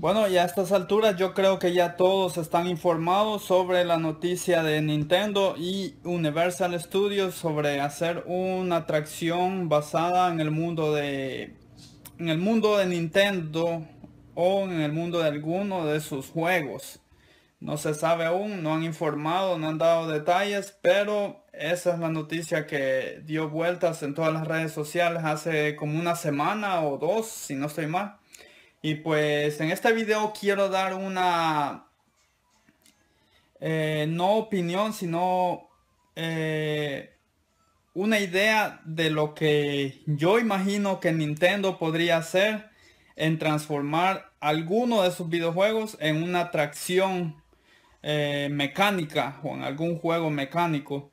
Bueno, y a estas alturas yo creo que ya todos están informados sobre la noticia de Nintendo y Universal Studios sobre hacer una atracción basada en el mundo de en el mundo de Nintendo o en el mundo de alguno de sus juegos. No se sabe aún, no han informado, no han dado detalles, pero esa es la noticia que dio vueltas en todas las redes sociales hace como una semana o dos, si no estoy mal. Y pues en este video quiero dar una, eh, no opinión, sino eh, una idea de lo que yo imagino que Nintendo podría hacer en transformar alguno de sus videojuegos en una atracción eh, mecánica o en algún juego mecánico.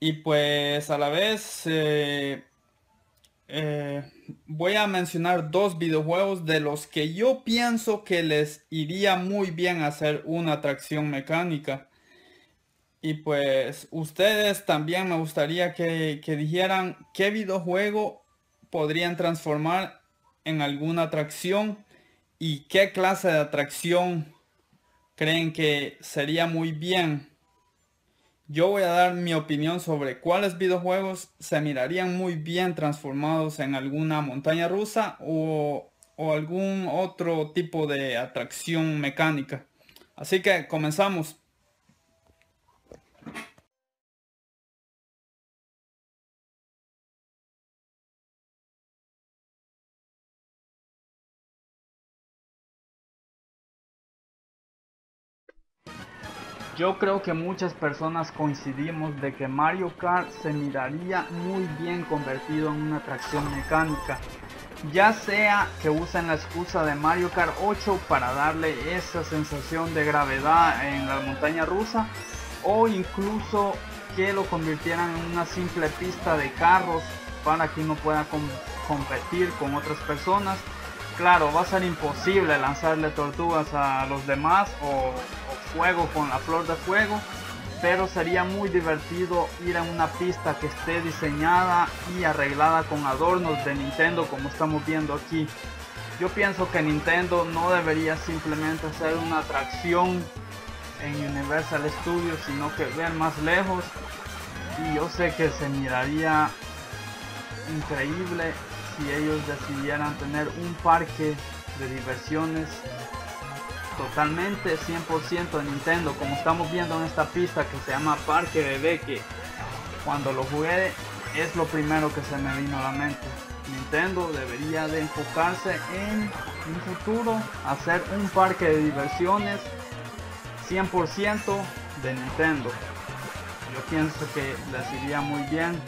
Y pues a la vez eh, voy a mencionar dos videojuegos de los que yo pienso que les iría muy bien hacer una atracción mecánica. Y pues ustedes también me gustaría que, que dijeran qué videojuego podrían transformar en alguna atracción y qué clase de atracción creen que sería muy bien yo voy a dar mi opinión sobre cuáles videojuegos se mirarían muy bien transformados en alguna montaña rusa o, algún otro tipo de atracción mecánica. Así que comenzamos. Yo creo que muchas personas coincidimos de que Mario Kart se miraría muy bien convertido en una atracción mecánica. Ya sea que usen la excusa de Mario Kart 8 para darle esa sensación de gravedad en la montaña rusa o incluso que lo convirtieran en una simple pista de carros para que uno pueda competir con otras personas. Claro, va a ser imposible lanzarle tortugas a los demás o fuego con la flor de fuego, pero sería muy divertido ir a una pista que esté diseñada y arreglada con adornos de Nintendo como estamos viendo aquí. Yo pienso que Nintendo no debería simplemente hacer una atracción en Universal Studios, sino que ver más lejos. Y yo sé que se miraría increíble si ellos decidieran tener un parque de diversiones totalmente 100% de Nintendo como estamos viendo en esta pista que se llama Parque Bebé que cuando lo jugué es lo primero que se me vino a la mente. Nintendo debería de enfocarse en un futuro hacer un parque de diversiones 100% de Nintendo. Yo pienso que les iría muy bien.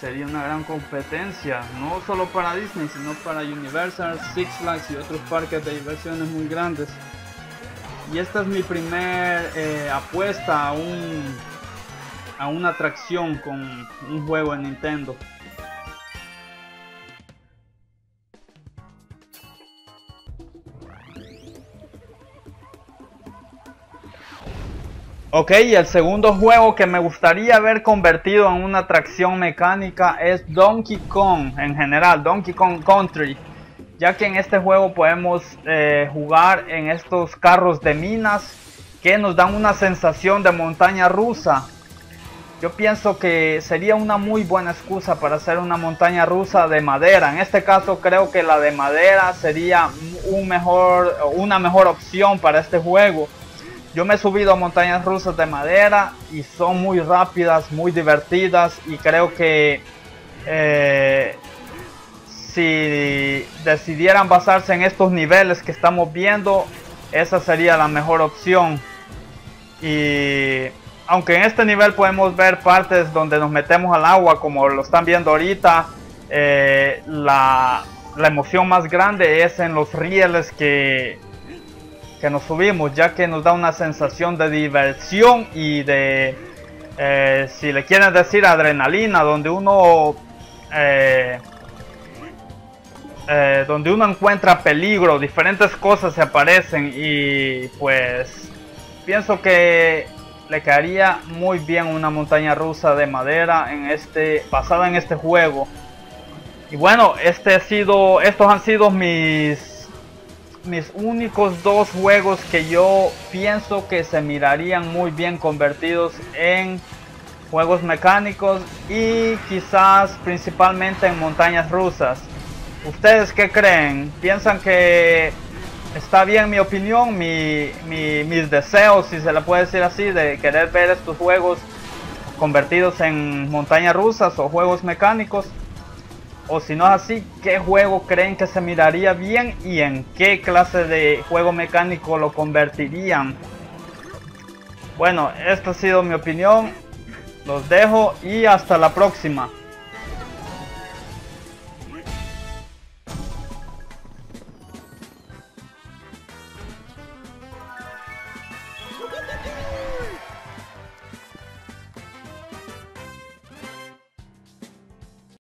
Sería una gran competencia, no solo para Disney, sino para Universal, Six Flags y otros parques de diversiones muy grandes. Y esta es mi primer eh, apuesta a, un, a una atracción con un juego en Nintendo. Ok, el segundo juego que me gustaría ver convertido en una atracción mecánica es Donkey Kong en general, Donkey Kong Country ya que en este juego podemos eh, jugar en estos carros de minas que nos dan una sensación de montaña rusa. Yo pienso que sería una muy buena excusa para hacer una montaña rusa de madera. En este caso creo que la de madera sería un mejor, una mejor opción para este juego. Yo me he subido a montañas rusas de madera y son muy rápidas, muy divertidas y creo que eh, si decidieran basarse en estos niveles que estamos viendo, esa sería la mejor opción. Y aunque en este nivel podemos ver partes donde nos metemos al agua, como lo están viendo ahorita, eh, la, emoción más grande es en los rieles que, que nos subimos, ya que nos da una sensación de diversión y de, eh, si le quieren decir, adrenalina, donde uno... Eh, eh, donde uno encuentra peligro, diferentes cosas se aparecen y pues pienso que le quedaría muy bien una montaña rusa de madera en este basada en este juego. Y bueno, este ha sido estos han sido mis mis únicos dos juegos que yo pienso que se mirarían muy bien convertidos en juegos mecánicos y quizás principalmente en montañas rusas. ¿Ustedes qué creen? ¿Piensan que está bien mi opinión, mis deseos, si se le puede decir así, de querer ver estos juegos convertidos en montañas rusas o juegos mecánicos? O si no es así, ¿qué juego creen que se miraría bien y en qué clase de juego mecánico lo convertirían? Bueno, esta ha sido mi opinión. Los dejo y hasta la próxima.